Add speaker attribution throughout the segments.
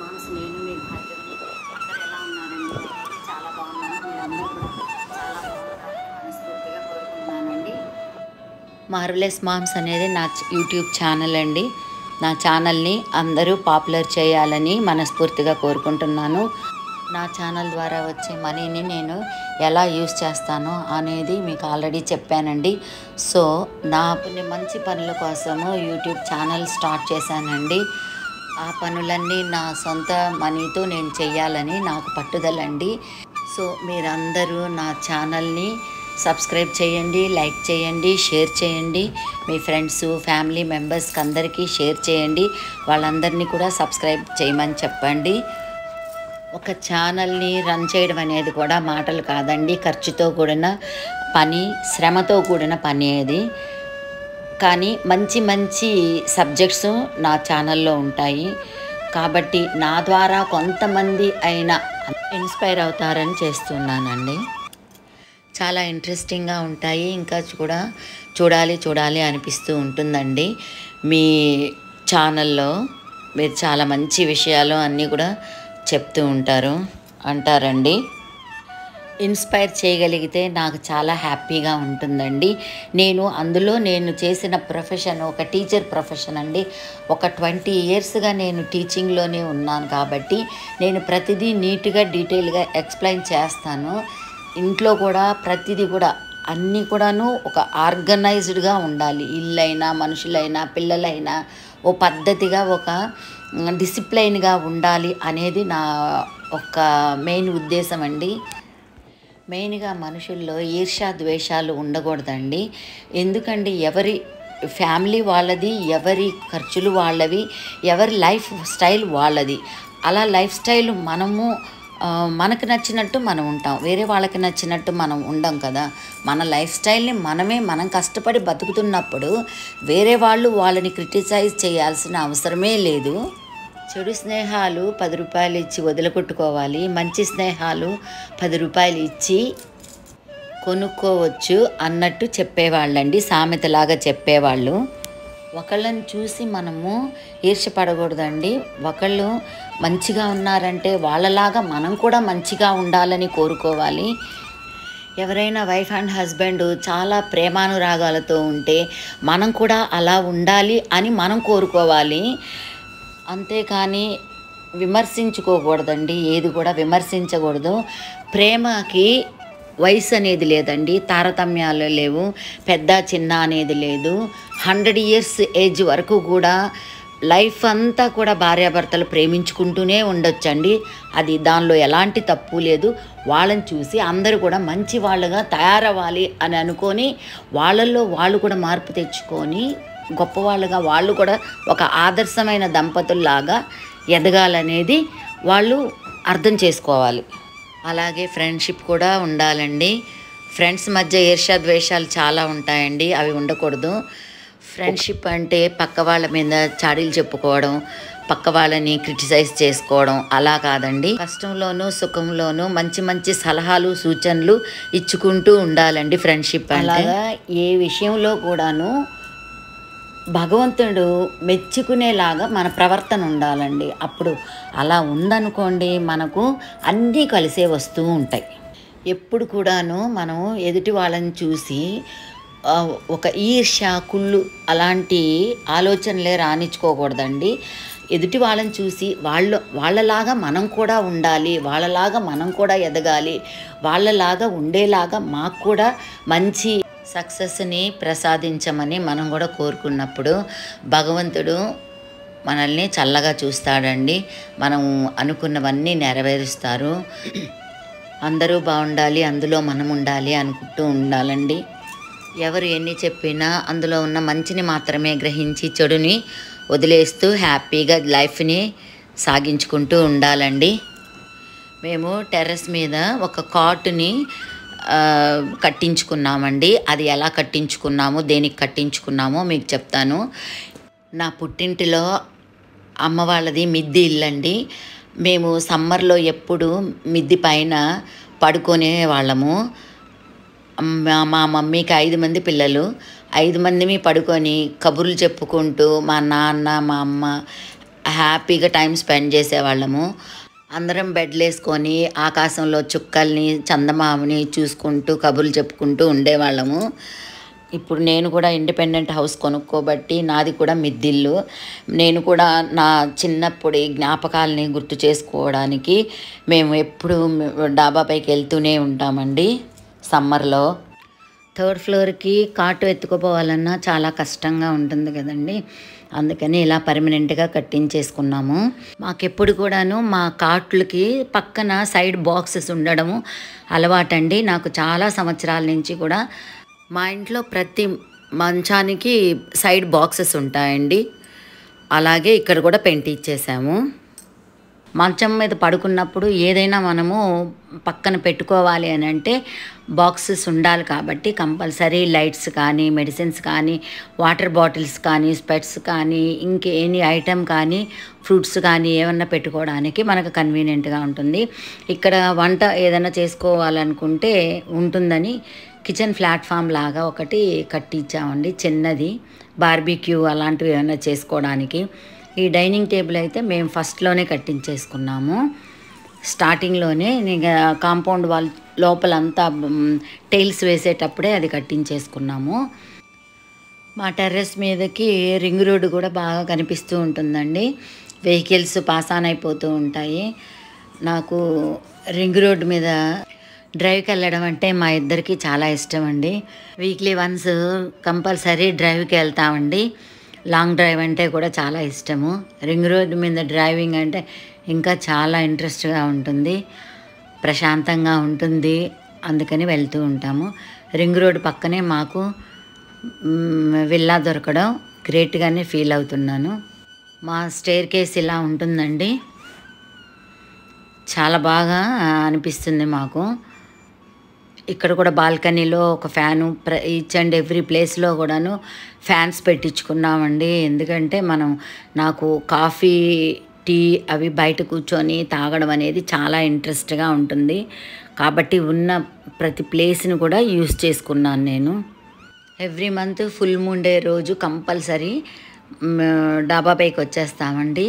Speaker 1: Moms నేను మీ భాగ్యని ఎలా ఉన్నారండి? చాలా బాగున్నాను. మీరందరూ కూడా చాలా మనస్ఫూర్తిగా కోరుకుంటున్నానండి. మార్వలెస్ మామ్స్ అనేది నా యూట్యూబ్ ఛానల్ అండి. నా ఛానల్ని అందరూ పాపులర్ చేయాలని మనస్ఫూర్తిగా కోరుకుంటున్నాను. నా ఛానల్ ద్వారా వచ్చే మనీని నేను ఎలా యూస్ చేస్తానో అనేది మీకు ఆల్రెడీ చెప్పానండి. సో నా కొన్ని మంచి పనుల కోసము యూట్యూబ్ ఛానల్ స్టార్ట్ చేశానండి. ఆ పనులన్నీ నా సొంత మనీతో నేను చేయాలని నాకు పట్టుదలండి. సో మీరందరూ నా ఛానల్ని సబ్స్క్రైబ్ చేయండి లైక్ చేయండి షేర్ చేయండి. మీ ఫ్రెండ్స్ ఫ్యామిలీ మెంబర్స్కి అందరికీ షేర్ చేయండి. వాళ్ళందరినీ కూడా సబ్స్క్రైబ్ చేయమని చెప్పండి. ఒక ఛానల్ని రన్ చేయడం అనేది కూడా మాటలు కాదండి. ఖర్చుతో కూడిన పని శ్రమతో కూడిన పని అది కానీ మంచి మంచి సబ్జెక్ట్స్ నా ఛానల్లో ఉంటాయి. కాబట్టి నా ద్వారా కొంతమంది అయినా ఇన్స్పైర్ అవుతారని చేస్తున్నానండి. చాలా ఇంట్రెస్టింగ్గా ఉంటాయి. ఇంకా కూడా చూడాలి చూడాలి అనిపిస్తూ ఉంటుందండి. మీ ఛానల్లో మీరు చాలా మంచి విషయాలు అన్నీ కూడా చెప్తూ ఉంటారు. అంటారండి. ఇన్స్పైర్ చేయగలిగితే నాకు చాలా హ్యాపీగా ఉంటుందండి. నేను అందులో నేను చేసిన ప్రొఫెషన్ ఒక టీచర్ ప్రొఫెషన్ అండి. ఒక ట్వంటీ ఇయర్స్గా నేను టీచింగ్లోనే ఉన్నాను కాబట్టి నేను ప్రతిదీ నీట్గా డీటెయిల్గా ఎక్స్ప్లెయిన్ చేస్తాను. ఇంట్లో కూడా ప్రతిదీ కూడా అన్నీ కూడాను ఒక ఆర్గనైజ్డ్గా ఉండాలి. ఇల్లైనా మనుషులైనా పిల్లలైనా ఓ పద్ధతిగా ఒక డిసిప్లైన్గా ఉండాలి అనేది నా ఒక మెయిన్ ఉద్దేశం అండి. మెయిన్గా మనుషుల్లో ఈర్షా ద్వేషాలు ఉండకూడదండి. ఎందుకండి ఎవరి ఫ్యామిలీ వాళ్ళది ఎవరి ఖర్చులు వాళ్ళవి ఎవరి లైఫ్ స్టైల్ వాళ్ళది. అలా లైఫ్ స్టైల్ మనము మనకు నచ్చినట్టు మనం ఉంటాం. వేరే వాళ్ళకి నచ్చినట్టు మనం ఉండం కదా. మన లైఫ్ స్టైల్ని మనమే మనం కష్టపడి బతుకుతున్నప్పుడు వేరే వాళ్ళు వాళ్ళని క్రిటిసైజ్ చేయాల్సిన అవసరమే లేదు. చెడు స్నేహాలు పది రూపాయలు ఇచ్చి వదిలగొట్టుకోవాలి. మంచి స్నేహాలు పది రూపాయలు ఇచ్చి కొనుక్కోవచ్చు అన్నట్టు చెప్పేవాళ్ళండి. సామెతలాగా చెప్పేవాళ్ళు. ఒకళ్ళని చూసి మనము ఈర్షపడకూడదండి ఒకళ్ళు మంచిగా ఉన్నారంటే వాళ్ళలాగా మనం కూడా మంచిగా ఉండాలని కోరుకోవాలి. ఎవరైనా వైఫ్ అండ్ హస్బెండ్ చాలా ప్రేమానురాగాలతో ఉంటే మనం కూడా అలా ఉండాలి అని మనం కోరుకోవాలి. అంతేకాని విమర్శించుకోకూడదండి. ఏది కూడా విమర్శించకూడదు. ప్రేమకి వయసు అనేది లేదండి. తారతమ్యాలు లేవు. పెద్ద చిన్న అనేది లేదు. హండ్రెడ్ ఇయర్స్ ఏజ్ వరకు కూడా లైఫ్ అంతా కూడా భార్యాభర్తలు ప్రేమించుకుంటూనే ఉండొచ్చండి. అది దానిలో ఎలాంటి తప్పు లేదు. వాళ్ళని చూసి అందరూ కూడా మంచి వాళ్ళుగా తయారవ్వాలి అని అనుకొని వాళ్ళల్లో వాళ్ళు కూడా మార్పు తెచ్చుకొని గొప్పవాళ్ళుగా వాళ్ళు కూడా ఒక ఆదర్శమైన దంపతుల్లాగా ఎదగాలనేది వాళ్ళు అర్థం చేసుకోవాలి. అలాగే ఫ్రెండ్షిప్ కూడా ఉండాలండి. ఫ్రెండ్స్ మధ్య ఈర్ష్యా ద్వేషాలు చాలా ఉంటాయండి. అవి ఉండకూడదు. ఫ్రెండ్షిప్ అంటే పక్క వాళ్ళ మీద చాడీలు చెప్పుకోవడం పక్క వాళ్ళని క్రిటిసైజ్ చేసుకోవడం అలా కాదండి. కష్టంలోనూ సుఖంలోనూ మంచి మంచి సలహాలు సూచనలు ఇచ్చుకుంటూ ఉండాలండి ఫ్రెండ్షిప్ అలాగా ఏ విషయంలో కూడాను భగవంతుడు మెచ్చుకునేలాగా మన ప్రవర్తన ఉండాలండి. అప్పుడు అలా ఉందనుకోండి మనకు అన్నీ కలిసే వస్తూ ఉంటాయి. ఎప్పుడు కూడాను మనం ఎదుటి వాళ్ళని చూసి ఒక ఈర్ష్య కుళ్ళు అలాంటి ఆలోచనలే రానిచ్చుకోకూడదండి ఎదుటి వాళ్ళని చూసి వాళ్ళ వాళ్ళలాగా మనం కూడా ఉండాలి వాళ్ళలాగా మనం కూడా ఎదగాలి వాళ్ళలాగా ఉండేలాగా మాకు కూడా మంచి సక్సెస్ని ప్రసాదించమని మనం కూడా కోరుకున్నప్పుడు భగవంతుడు మనల్ని చల్లగా చూస్తాడండి. మనం అనుకున్నవన్నీ నెరవేరుస్తారు. అందరూ బాగుండాలి అందులో మనం ఉండాలి అనుకుంటూ ఉండాలండి. ఎవరు ఎన్ని చెప్పినా అందులో ఉన్న మంచిని మాత్రమే గ్రహించి చెడుని వదిలేస్తూ హ్యాపీగా లైఫ్ని సాగించుకుంటూ ఉండాలండి. మేము టెర్రస్ మీద ఒక కాటుని కట్టించుకున్నామండి. అది ఎలా కట్టించుకున్నామో దేనికి కట్టించుకున్నామో మీకు చెప్తాను. నా పుట్టింటిలో అమ్మ వాళ్ళది మిద్ది ఇల్లండి. మేము సమ్మర్లో ఎప్పుడు మిద్ది పైన పడుకునే వాళ్ళము. మా మమ్మీకి ఐదు మంది పిల్లలు. ఐదు మందిమి పడుకొని కబుర్లు చెప్పుకుంటూ మా నాన్న మా అమ్మ హ్యాపీగా టైం స్పెండ్ చేసేవాళ్ళము. అందరం బెడ్లు వేసుకొని ఆకాశంలో చుక్కల్ని చందమామని చూసుకుంటూ కబుర్లు చెప్పుకుంటూ ఉండేవాళ్ళము. ఇప్పుడు నేను కూడా ఇండిపెండెంట్ హౌస్ కొనుక్కోబట్టి నాది కూడా మిద్దిల్లు. నేను కూడా నా చిన్నప్పుడు జ్ఞాపకాలని గుర్తు చేసుకోవడానికి మేము ఎప్పుడు డాబా పైకి వెళ్తూనే ఉంటామండి సమ్మర్లో. థర్డ్ ఫ్లోర్కి కాటు ఎత్తుకుపోవాలన్నా చాలా కష్టంగా ఉంటుంది కదండి. అందుకని ఇలా పర్మనెంట్గా కట్టించేసుకున్నాము. మాకెప్పుడు కూడాను మా కాట్లకి పక్కన సైడ్ బాక్సెస్ ఉండడము అలవాటండి. నాకు చాలా సంవత్సరాల నుంచి కూడా మా ఇంట్లో ప్రతి మంచానికి సైడ్ బాక్సెస్ ఉంటాయండి. అలాగే ఇక్కడ కూడా పెయింట్ ఇచ్చేసాము. మంచం మీద పడుకున్నప్పుడు ఏదైనా మనము పక్కన పెట్టుకోవాలి అని అంటే బాక్సెస్ ఉండాలి కాబట్టి కంపల్సరీ లైట్స్ కానీ మెడిసిన్స్ కానీ వాటర్ బాటిల్స్ కానీ స్పెట్స్ కానీ ఇంకేని ఐటెం కానీ ఫ్రూట్స్ కానీ ఏమన్నా పెట్టుకోవడానికి మనకు కన్వీనియంట్గా ఉంటుంది. ఇక్కడ వంట ఏదైనా చేసుకోవాలనుకుంటే ఉంటుందని కిచెన్ ప్లాట్ఫామ్ లాగా ఒకటి కట్టించామండి చిన్నది. బార్బిక్యూ అలాంటివి ఏమైనా చేసుకోవడానికి. ఈ డైనింగ్ టేబుల్ అయితే మేము ఫస్ట్లోనే కట్టించేసుకున్నాము. స్టార్టింగ్లోనే కాంపౌండ్ వాల్ లోపలంతా టైల్స్ వేసేటప్పుడే అది కట్టించేసుకున్నాము. మా టెర్రస్ మీదకి రింగ్ రోడ్డు కూడా బాగా కనిపిస్తూ ఉంటుందండి. వెహికల్స్ పాస్ ఆన్ అయిపోతూ ఉంటాయి. నాకు రింగ్ రోడ్డు మీద డ్రైవ్కి వెళ్ళడం అంటే మా ఇద్దరికి చాలా ఇష్టం అండి. వీక్లీ వన్స్ కంపల్సరీ డ్రైవ్కి వెళ్తామండి. లాంగ్ డ్రైవ్ అంటే కూడా చాలా ఇష్టము. రింగ్ రోడ్ మీద డ్రైవింగ్ అంటే ఇంకా చాలా ఇంట్రెస్ట్గా ఉంటుంది. ప్రశాంతంగా ఉంటుంది. అందుకని వెళ్తూ ఉంటాము. రింగ్ రోడ్ పక్కనే మాకు విల్లా దొరకడం గ్రేట్గానే ఫీల్ అవుతున్నాను. మా స్టేర్ కేస్ ఇలా ఉంటుందండి. చాలా బాగా అనిపిస్తుంది మాకు. ఇక్కడ కూడా బాల్కనీలో ఒక ఫ్యాను ప్ర ఈచ్ అండ్ ఎవ్రీ ప్లేస్లో కూడాను ఫ్యాన్స్ పెట్టించుకున్నామండి. ఎందుకంటే మనం నాకు కాఫీ టీ అవి బయట కూర్చొని తాగడం అనేది చాలా ఇంట్రెస్ట్గా ఉంటుంది. కాబట్టి ఉన్న ప్రతి ప్లేస్ని కూడా యూస్ చేసుకున్నాను నేను. Every month full moon day రోజు కంపల్సరీ డాబా పైకి వచ్చేస్తామండి.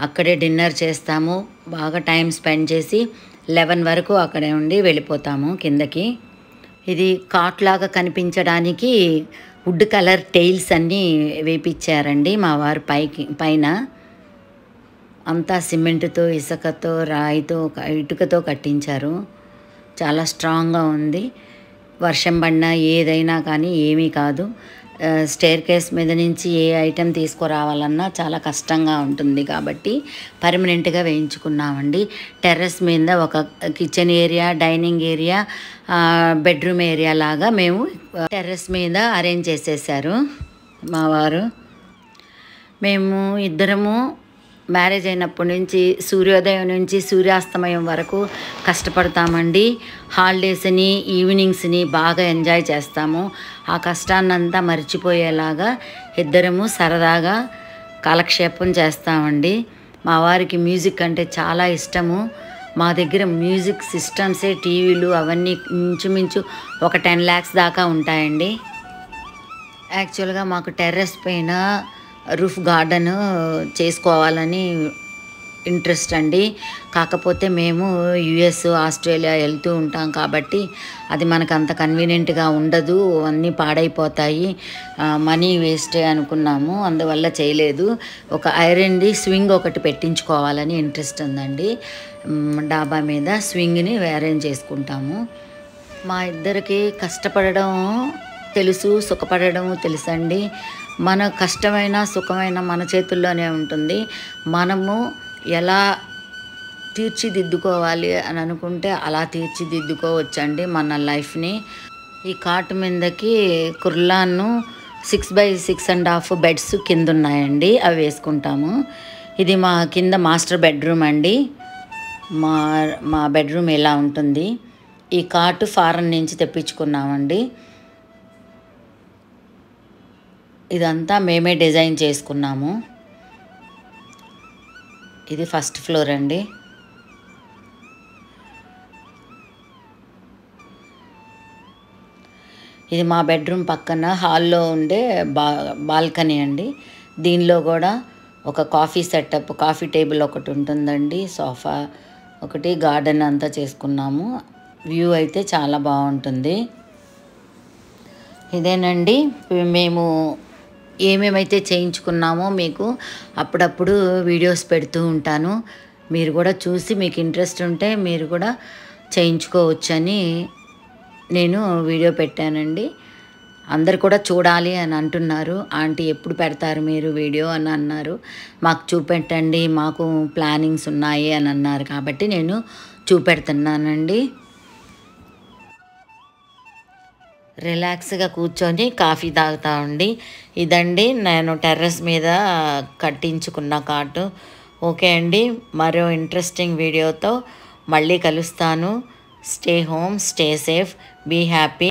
Speaker 1: అక్కడే డిన్నర్ చేస్తాము. బాగా టైం స్పెండ్ చేసి లెవెన్ వరకు అక్కడే ఉండి వెళ్ళిపోతాము కిందకి. ఇది కాట్ లాగా కనిపించడానికి వుడ్ కలర్ టైల్స్ అన్నీ వేపించారండి మా వారు పైకి పైన. అంతా సిమెంట్తో ఇసుకతో రాయితో ఇటుకతో కట్టించారు. చాలా స్ట్రాంగ్గా ఉంది. వర్షం పడినా ఏదైనా కానీ ఏమీ కాదు. స్టేర్ కేస్ మీద నుంచి ఏ ఐటెం తీసుకురావాలన్నా చాలా కష్టంగా ఉంటుంది కాబట్టి పర్మనెంట్గా వేయించుకున్నామండి. టెర్రస్ మీద ఒక kitchen area dining area bedroom area లాగా మేము టెర్రస్ మీద అరేంజ్ చేసేసారు మా వారు. మేము ఇద్దరము మ్యారేజ్ అయినప్పటి నుంచి సూర్యోదయం నుంచి సూర్యాస్తమయం వరకు కష్టపడతామండి. హాలిడేస్ని ఈవినింగ్స్ని బాగా ఎంజాయ్ చేస్తాము. ఆ కష్టాన్నంతా మర్చిపోయేలాగా ఇద్దరము సరదాగా కాలక్షేపం చేస్తామండి. మా వారికి మ్యూజిక్ అంటే చాలా ఇష్టము. మా దగ్గర మ్యూజిక్ సిస్టమ్సే టీవీలు అవన్నీ ఇంచుమించు ఒక టెన్ ల్యాక్స్ దాకా ఉంటాయండి. యాక్చువల్గా మాకు టెర్రస్ పైన రూఫ్ గార్డెన్ చేసుకోవాలని ఇంట్రెస్ట్ అండి. కాకపోతే మేము యుఎస్ ఆస్ట్రేలియా వెళ్తూ ఉంటాం కాబట్టి అది మనకు అంత కన్వీనియంట్గా ఉండదు. అన్నీ పాడైపోతాయి. మనీ వేస్టే అనుకున్నాము. అందువల్ల చేయలేదు. ఒక ఐరన్ది స్వింగ్ ఒకటి పెట్టించుకోవాలని ఇంట్రెస్ట్ ఉందండి. డాబా మీద స్వింగ్ని అరేంజ్ చేసుకుంటాము. మా ఇద్దరికి కష్టపడడం తెలుసు సుఖపడడం తెలుసండి. మన కష్టమైన సుఖమైన మన చేతుల్లోనే ఉంటుంది. మనము ఎలా తీర్చిదిద్దుకోవాలి అని అనుకుంటే అలా తీర్చిదిద్దుకోవచ్చండి మన లైఫ్ని. ఈ కాటు మీదకి కుర్లాను six by six and half beds కింద ఉన్నాయండి అవి వేసుకుంటాము. ఇది మా కింద మాస్టర్ బెడ్రూమ్ అండి. మా మా బెడ్రూమ్ ఎలా ఉంటుంది? ఈ కాటు ఫారెన్ నుంచి తెప్పించుకున్నామండి. ఇదంతా మేమే డిజైన్ చేసుకున్నాము. ఇది ఫస్ట్ ఫ్లోర్ అండి. ఇది మా బెడ్రూమ్ పక్కన హాల్లో ఉండే బా బాల్కనీ అండి. దీనిలో కూడా ఒక కాఫీ సెటప్ కాఫీ టేబుల్ ఒకటి ఉంటుందండి. సోఫా ఒకటి గార్డెన్ అంతా చేసుకున్నాము. వ్యూ అయితే చాలా బాగుంటుంది. ఇదేనండి. మేము ఏమేమైతే చేయించుకున్నామో మీకు అప్పుడప్పుడు వీడియోస్ పెడుతూ ఉంటాను. మీరు కూడా చూసి మీకు ఇంట్రెస్ట్ ఉంటే మీరు కూడా చేయించుకోవచ్చని నేను వీడియో పెట్టానండి. అందరు కూడా చూడాలి అని అంటున్నారు. ఆంటీ ఎప్పుడు పెడతారు మీరు వీడియో అని అన్నారు. మాకు చూపెట్టండి మాకు ప్లానింగ్స్ ఉన్నాయి అని అన్నారు. కాబట్టి నేను చూపెడుతున్నానండి. రిలాక్స్గా కూర్చొని కాఫీ తాగుతా ఉండి ఇదండి నేను టెర్రస్ మీద కట్టించుకున్న కాటు ఓకే అండి మరో ఇంట్రెస్టింగ్ వీడియోతో మళ్ళీ కలుస్తాను. Stay home stay safe be happy.